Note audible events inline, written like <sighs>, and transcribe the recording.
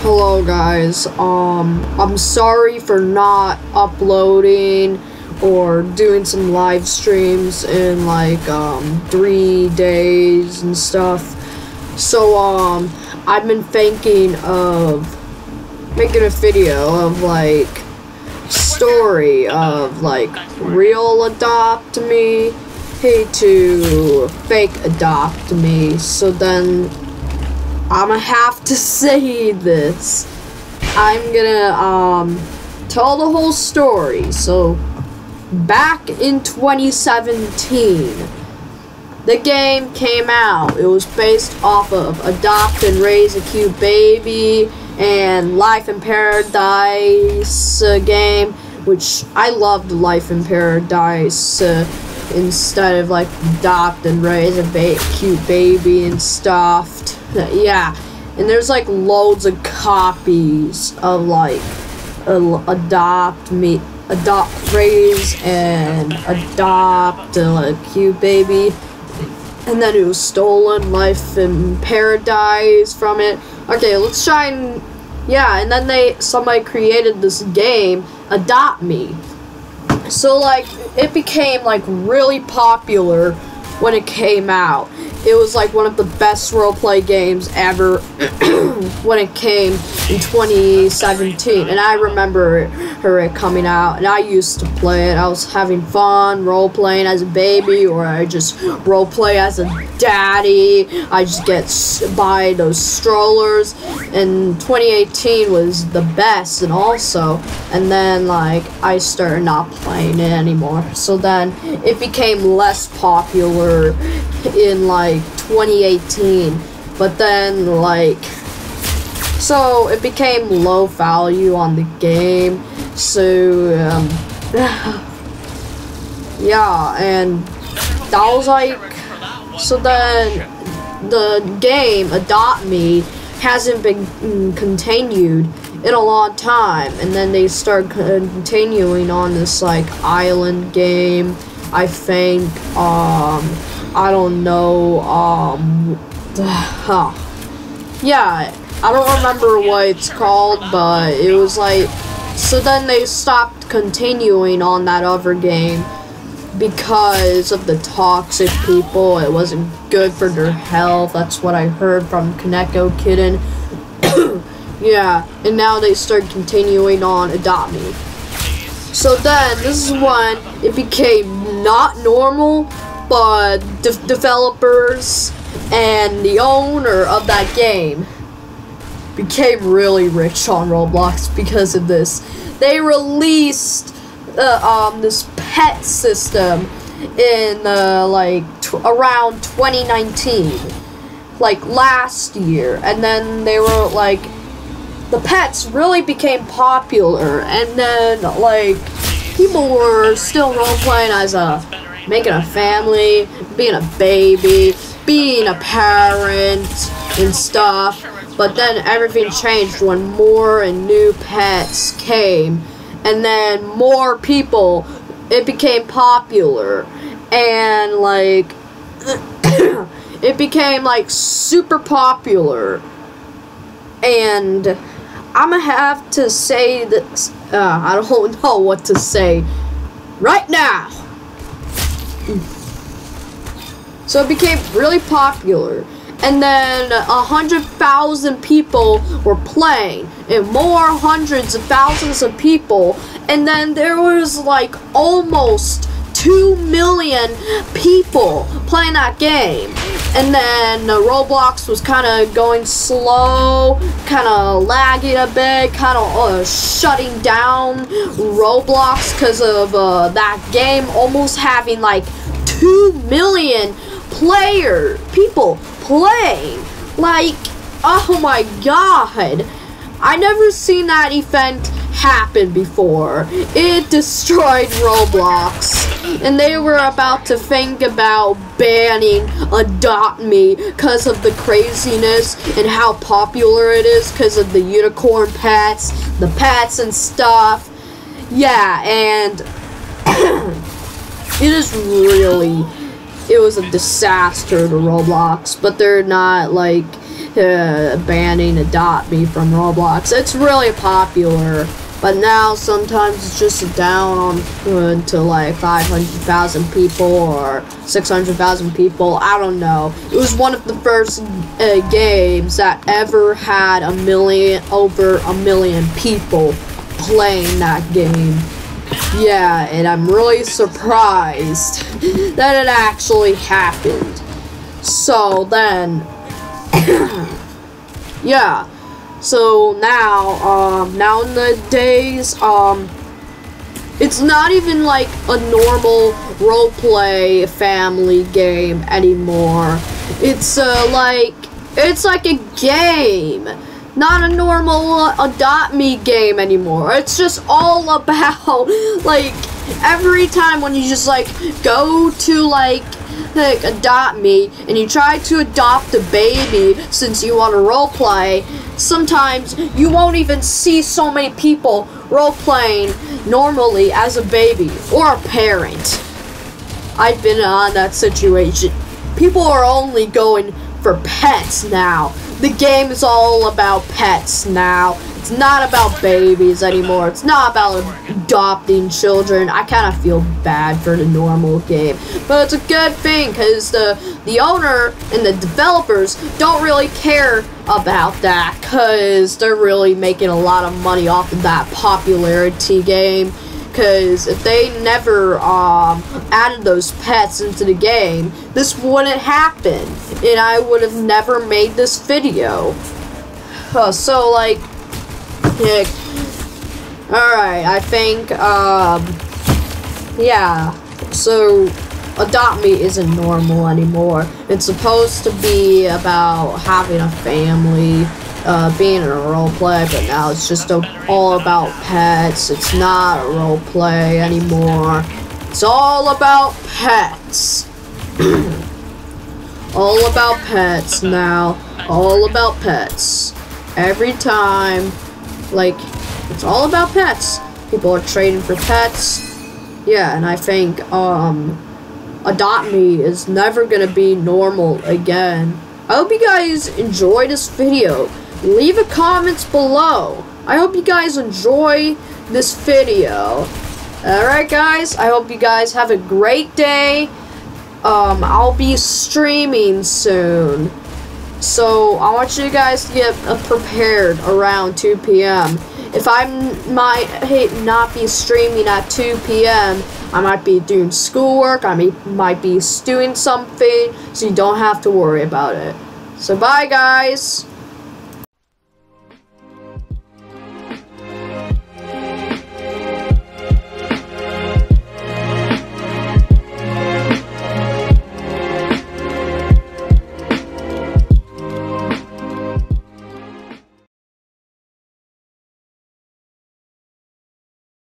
Hello guys, um, I'm sorry for not uploading or doing some live streams in like, um, three days and stuff. So, um, I've been thinking of making a video of like, story of like, real adopt me, hey to fake adopt me, so then I'ma have to <laughs> say this. I'm gonna um tell the whole story. So back in 2017, the game came out. It was based off of Adopt and Raise a Cute Baby and Life in Paradise uh, game, which I loved Life in Paradise. Uh, instead of like adopt and raise a ba- cute baby and stuffed. Yeah, and there's like loads of copies of like adopt me, adopt, raise, and adopt a cute baby. And then it was stolen life in paradise from it. Okay, let's try and yeah. And then they somebody created this game, Adopt Me. So like it became like really popular when it came out. It was like one of the best roleplay games ever <clears throat> when it came in 2017. And I remember her it coming out and I used to play it. I was having fun role playing as a baby or I just role play as a daddy. I just get buy those strollers and 2018 was the best and also and then like I started not playing it anymore. So then it became less popular in like 2018. But then like so it became low value on the game. So um, <sighs> yeah, and that was like so then the game Adopt Me hasn't been mm, continued in a long time, and then they start continuing on this like island game. I think um I don't know um <sighs> huh. yeah I don't remember what it's called, but it was like so then they stopped continuing on that other game because of the toxic people. It wasn't good for their health. That's what I heard from KonekoKitten. <coughs> yeah, and now they start continuing on Adopt Me. So then, this is when it became not normal, but de- developers and the owner of that game became really rich on Roblox because of this. They released uh, um, this pet system in uh, like around 2019, like last year, and then they were like the pets really became popular, and then like people were still role playing as a making a family, being a baby, being a parent, and stuff. But then everything changed when more and new pets came, and then more people. It became popular, and like <coughs> it became like super popular, and I'm gonna have to say this. Uh, I don't <laughs> know what to say right now. So it became really popular. And then a hundred thousand people were playing, and more hundreds of thousands of people. And then there was like almost two million people playing that game. And then uh, Roblox was kind of going slow, kind of lagging a bit, kind of uh, shutting down Roblox because of uh, that game almost having like two million player people playing. Like, oh my god. I never seen that event happen before. It destroyed Roblox. And they were about to think about banning Adopt Me because of the craziness and how popular it is because of the unicorn pets, the pets and stuff. Yeah, and <coughs> it is really it was a disaster to Roblox, but they're not like uh, banning Adopt Me from Roblox. It's really popular, but now sometimes it's just down on uh, to like 500,000 people or 600,000 people. I don't know. It was one of the first uh, games that ever had a million over a million people playing that game. Yeah, and I'm really surprised <laughs> that it actually happened. So then, <coughs> yeah. So now, um, now in the days, um, it's not even like a normal roleplay family game anymore. It's uh, like it's like a game not a normal uh, adopt me game anymore. It's just all about <laughs> like every time when you just like go to like like adopt me and you try to adopt a baby since you want to role play sometimes you won't even see so many people role playing normally as a baby or a parent i've been on that situation people are only going for pets now the game is all about pets now. It's not about babies anymore. It's not about adopting children. I kind of feel bad for the normal game. But it's a good thing because the, the owner and the developers don't really care about that because they're really making a lot of money off of that popularity game because if they never um, added those pets into the game, this wouldn't happen, and I would have never made this video. Uh, so, like, yeah, alright, I think, um, yeah, so, Adopt Me isn't normal anymore. It's supposed to be about having a family, uh, being in a role play, but now it's just a, all about pets. It's not a role play anymore. It's all about pets. <clears throat> all about pets now. All about pets. Every time, like, it's all about pets. People are trading for pets. Yeah, and I think, um, Adopt Me is never gonna be normal again. I hope you guys enjoy this video leave a comments below. I hope you guys enjoy this video. Alright guys, I hope you guys have a great day. Um, I'll be streaming soon. So I want you guys to get prepared around 2 p.m. If I might not be streaming at 2 p.m., I might be doing schoolwork, I may, might be doing something, so you don't have to worry about it. So bye guys!